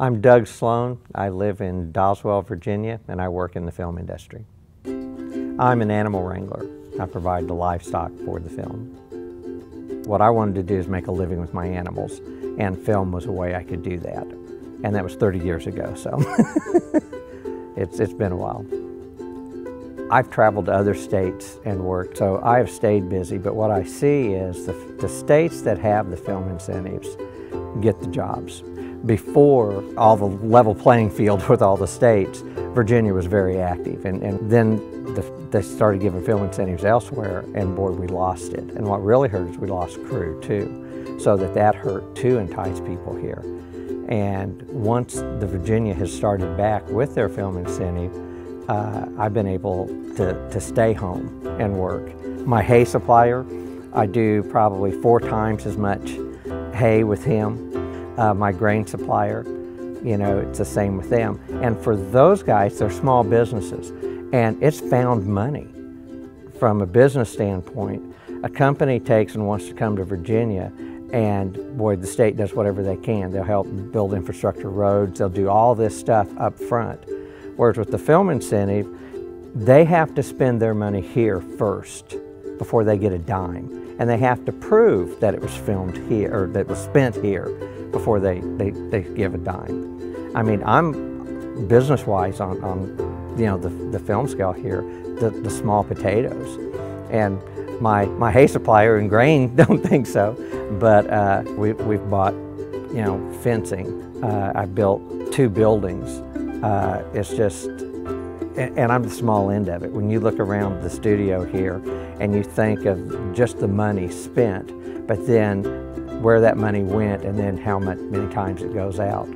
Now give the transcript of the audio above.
I'm Doug Sloan. I live in Doswell, Virginia, and I work in the film industry. I'm an animal wrangler. I provide the livestock for the film. What I wanted to do is make a living with my animals, and film was a way I could do that. And that was 30 years ago, so it's, it's been a while. I've traveled to other states and worked, so I have stayed busy, but what I see is the, the states that have the film incentives get the jobs. Before all the level playing field with all the states, Virginia was very active, and, and then the, they started giving film incentives elsewhere, and boy, we lost it. And what really hurt is we lost crew too, so that that hurt to entice people here. And once the Virginia has started back with their film incentive, uh, I've been able to, to stay home and work. My hay supplier, I do probably four times as much hay with him. Uh, my grain supplier, you know, it's the same with them. And for those guys, they're small businesses, and it's found money. From a business standpoint, a company takes and wants to come to Virginia, and boy, the state does whatever they can. They'll help build infrastructure roads, they'll do all this stuff up front. Whereas with the film incentive, they have to spend their money here first before they get a dime. And they have to prove that it was filmed here, or that it was spent here before they, they, they give a dime. I mean, I'm business-wise on, on you know, the, the film scale here, the, the small potatoes. And my, my hay supplier and grain don't think so, but uh, we, we've bought, you know, fencing. Uh, I built two buildings uh, it's just, and I'm the small end of it. When you look around the studio here and you think of just the money spent, but then where that money went and then how many times it goes out.